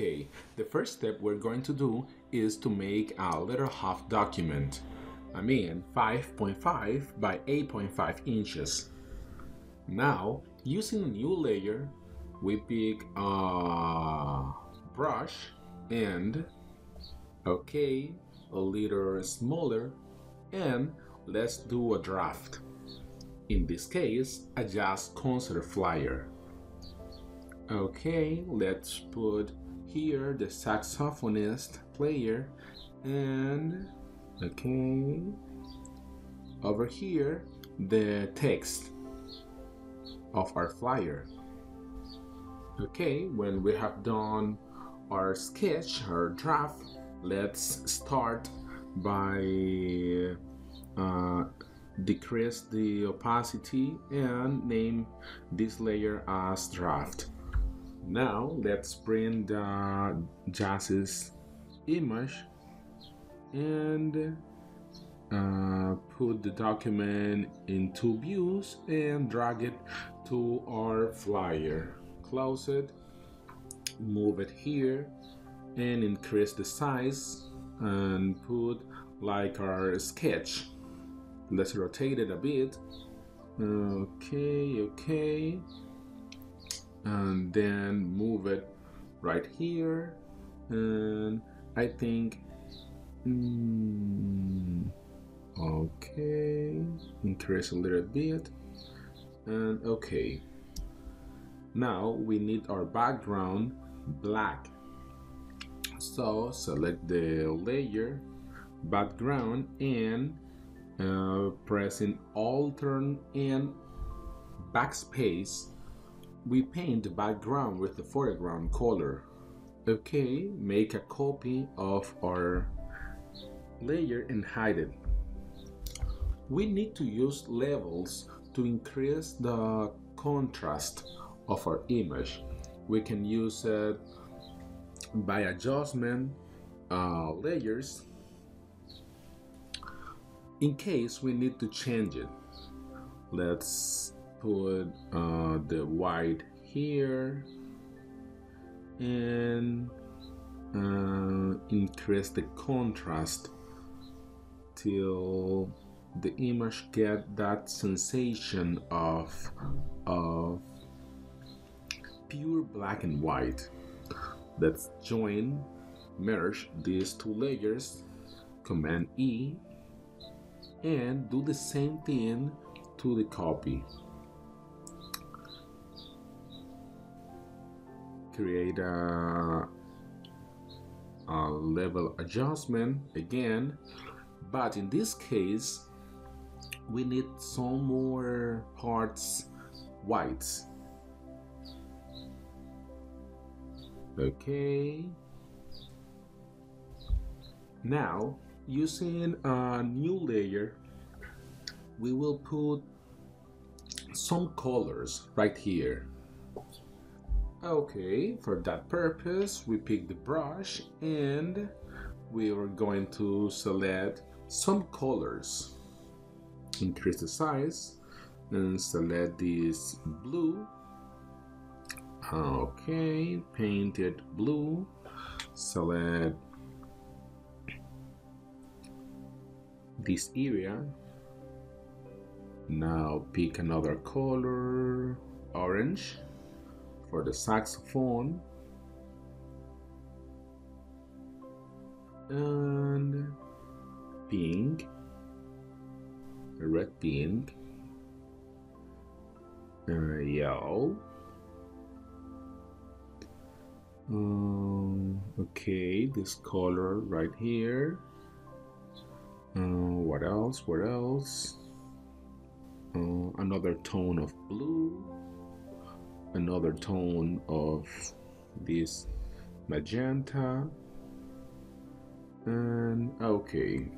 Okay, the first step we're going to do is to make a letter half document. I mean 5.5 by 8.5 inches. Now, using a new layer, we pick a brush and okay, a little smaller and let's do a draft. In this case, a jazz concert flyer. Okay, let's put here the saxophonist player and okay over here the text of our flyer. Okay when we have done our sketch our draft let's start by uh, decrease the opacity and name this layer as draft now let's print the jazz's image and uh, put the document into views and drag it to our flyer. Close it move it here and increase the size and put like our sketch. Let's rotate it a bit. Okay okay and then move it right here. And I think mm, okay increase a little bit. And okay. Now we need our background black. So select the layer background and uh, pressing Alt and backspace we paint the background with the foreground color. Okay, make a copy of our layer and hide it. We need to use levels to increase the contrast of our image. We can use it by adjustment uh, layers in case we need to change it. Let's put uh, the white here and uh, increase the contrast till the image get that sensation of of pure black and white. Let's join merge these two layers command E and do the same thing to the copy create a, a level adjustment again. But in this case we need some more parts whites okay. Now using a new layer we will put some colors right here Okay, for that purpose, we pick the brush and we are going to select some colors. Increase the size and select this blue. Okay, paint it blue. Select this area. Now pick another color, orange for the saxophone. And pink red pink uh, yellow. Um, okay this color right here. Uh, what else? What else? Uh, another tone of blue another tone of this magenta. And okay.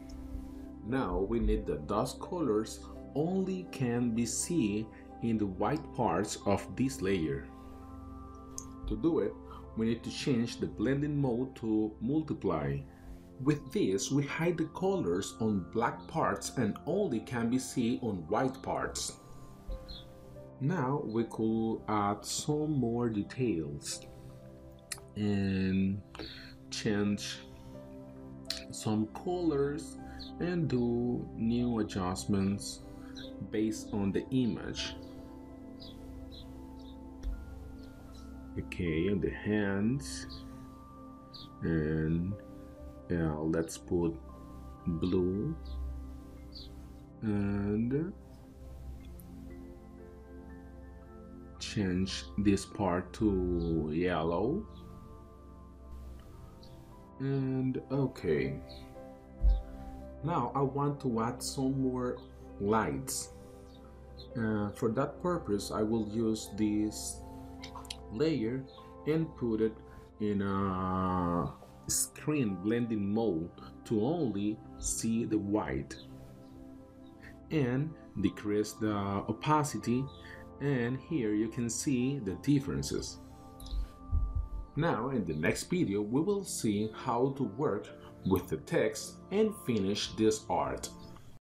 Now we need the dust colors only can be seen in the white parts of this layer. To do it we need to change the blending mode to multiply. With this we hide the colors on black parts and only can be seen on white parts now we could add some more details. and change some colors and do new adjustments based on the image okay the hands and yeah, let's put blue and change this part to yellow. And okay. Now I want to add some more lights. Uh, for that purpose I will use this layer and put it in a screen blending mode to only see the white and decrease the opacity and here you can see the differences. Now in the next video we will see how to work with the text and finish this art.